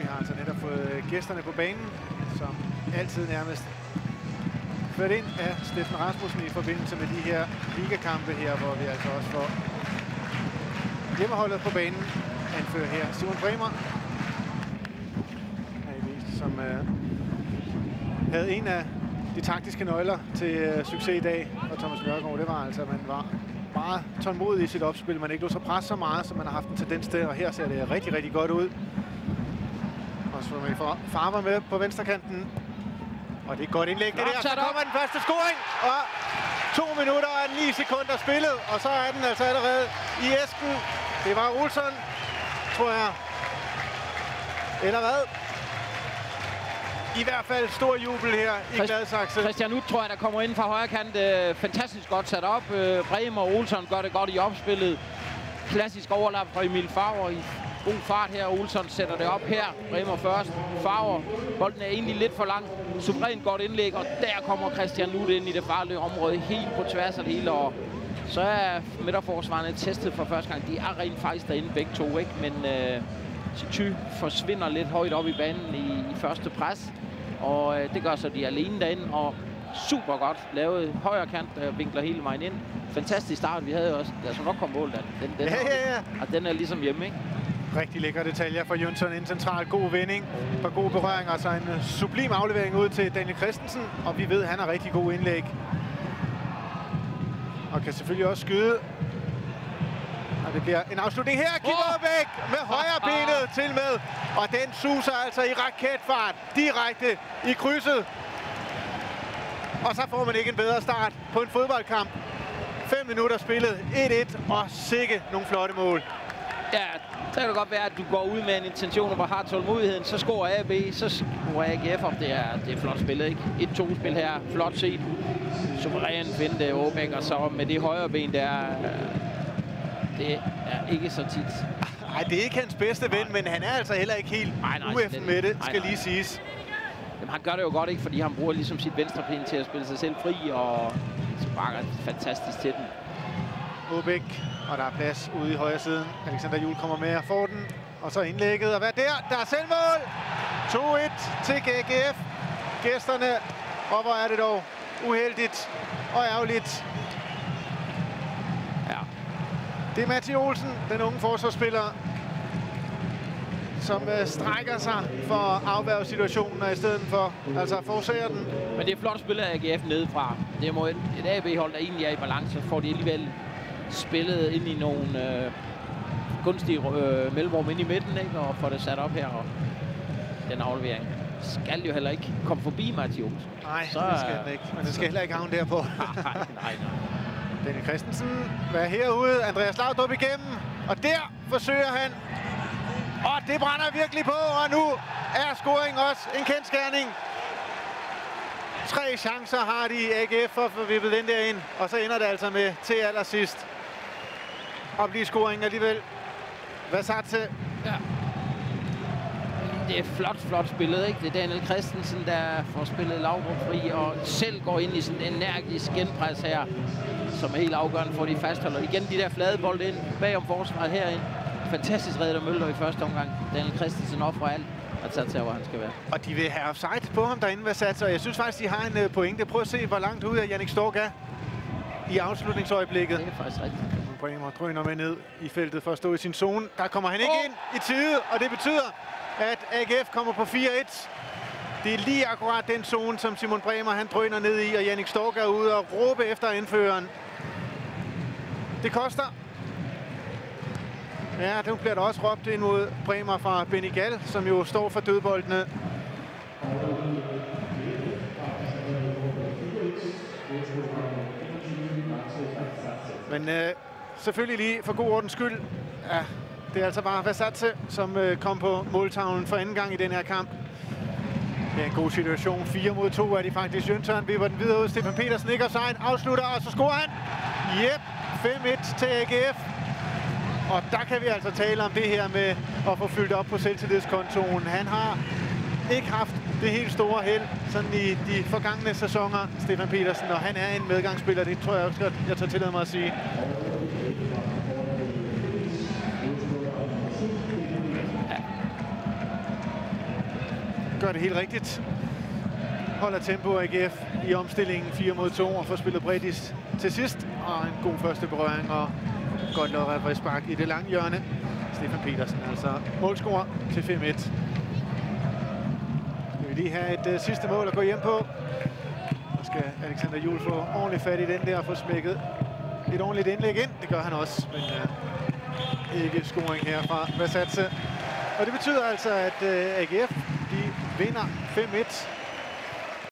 Vi har altså netop fået øh, gæsterne på banen, som altid nærmest ført ind af Steffen Rasmussen i forbindelse med de her ligakampe her, hvor vi altså også får hjemmeholdet på banen. Anfører her Simon Bremer, som øh, havde en af de taktiske nøgler til øh, succes i dag Og Thomas Nørgaard. Det var altså, at man var meget tålmodig i sit opspil. Man ikke lå så pres så meget, som man har haft en tendens til, og her ser det rigtig, rigtig godt ud. Og så vi får Farmer med på venstrekanten. Og det er et godt indlæg, det der. Så kommer den første scoring, og to minutter og ni sekunder spillet, og så er den altså allerede i æsken. Det var Olsen, tror jeg. Eller hvad? I hvert fald stor jubel her i Christ Gladsaxe. Christian Ut tror jeg, der kommer ind fra højre kant. Øh, fantastisk godt sat op. Øh, Bremer og Olsen gør det godt i opspillet. Klassisk overlap fra Emil Favre i god fart her. Olsen sætter det op her. Bremer først. Favre. Bolden er egentlig lidt for lang. Suverænt godt indlæg, og der kommer Christian Nutt ind i det farlige område. Helt på tværs af det hele. Og så er midterforsvarerne testet for første gang. De er rent faktisk derinde begge to, ikke? Men øh, Ty forsvinder lidt højt op i banen i, i første pres. Og øh, det gør så, de alene derinde. Og super godt lavet. Højre kant, der vinkler hele vejen ind. Fantastisk start. Vi havde også... Der så nok komme mål, den. Den, den, ja, ja, ja. Og den er ligesom hjemme, ikke? Rigtig lækre detaljer fra Jønsson. En central god vending. For gode berøringer. Så en uh, sublim aflevering ud til Daniel Christensen. Og vi ved, at han har rigtig god indlæg. Og kan selvfølgelig også skyde. Og det bliver en afslutning her. Kipper oh! væk med højre benet til med. Og den suser altså i raketfart direkte i krydset. Og så får man ikke en bedre start på en fodboldkamp. 5 minutter spillet, 1-1 og sikke nogle flotte mål. Ja, så kan det godt være, at du går ud med en intention og har tålmodigheden. Så scorer AB, så scorer AGF om. Det er, det er flot spillet, ikke? Et to spil her, flot set. Suveræn vente Åbæk, og så med det højre ben, der det er ikke så tit. Nej, det er ikke hans bedste ven, men han er altså heller ikke helt nej, nej, ueffen med det, skal nej, nej. lige siges. Jamen, han gør det jo godt, ikke? Fordi han bruger ligesom sit venstre ben til at spille sig selv fri, og sparker fantastisk til den. Åbæk, og der er plads ude i højre siden. Alexander Juhl kommer med og får den. Og så indlægget, og hvad der? Der er selvmål! 2-1 til GGF. Gæsterne, og hvor er det dog uheldigt og ærgerligt, det er Matti Olsen, den unge forsvarsspiller, som øh, strækker sig for at afværge situationen, og i stedet for altså forsager den. Men det er flot spillet af AGF nedefra. Det er et, et AB-hold, der egentlig er i balance, får de alligevel spillet ind i nogle øh, gunstige øh, mellemrum ind i midten, ikke? og får det sat op her. Og den aflevering skal jo heller ikke komme forbi Matti Olsen. Nej, så, det skal den ikke. Men det skal heller ikke havne derpå. nej, nej, nej. Daniel Christensen være herude. Andreas Laudrup igennem. Og der forsøger han. Og det brænder virkelig på. Og nu er scoring også en kendskærning. Tre chancer har de AGF for at få vippet den der ind. Og så ender det altså med til allersidst at blive scoring alligevel. Hvad til? Ja. Det er flot, flot spillet, ikke? Det er Daniel Christensen, der får spillet Laudrup fri og selv går ind i sådan en energisk genpres her som er helt afgørende for, at de fastholder. Igen de der flade bolde ind bagom forsvaret herind. Fantastisk redder Møller i første omgang. Daniel Christensen offrer alt at tage til, hvor han skal være. Og de vil have offside på ham derinde, hvad sat, og jeg synes faktisk, de har en uh, pointe. Prøv at se, hvor langt ud af Jannik Stork er i afslutningsøjeblikket. Det er faktisk rigtigt. Bremer drøner med ned i feltet for at stå i sin zone. Der kommer han ikke oh. ind i tide, og det betyder, at AGF kommer på 4-1. Det er lige akkurat den zone, som Simon Bremer han drøner ned i, og Jannik Stork er ude og råbe efter indføreren. Det koster. Ja, nu bliver der også råbt ind mod Bremer fra Benigal, som jo står for dødboldene. Men øh, selvfølgelig lige for god ordens skyld. Ja, det er altså bare Vasatse, som øh, kom på måltavlen for anden gang i den her kamp. Det er en god situation. 4 mod 2 er de faktisk. Jøntøren vipper den videre ud. Stefan Petersen ikke offside. Afslutter, og så scorer han. Yep, 5-1 til AGF. Og der kan vi altså tale om det her med at få fyldt op på selvtillidskontoen. Han har ikke haft det helt store held sådan i de forgangne sæsoner, Stefan Petersen, og han er en medgangsspiller. Det tror jeg også, jeg tager tillade mig at sige. Gør det helt rigtigt. Holder tempo AGF i omstillingen 4 mod 2 og får spillet bredt til sidst. Og en god første berøring og godt lavet spark i det lange hjørne. Stefan Petersen, altså målscorer til 5-1. Vi vil lige have et uh, sidste mål at gå hjem på. Og skal Alexander Juhl få ordentligt fat i den der og få smækket et ordentligt indlæg ind. Det gør han også, men uh, ikke scoring her fra Vasatse. Og det betyder altså, at øh, uh, AGF vinder 5-1